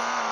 Bye.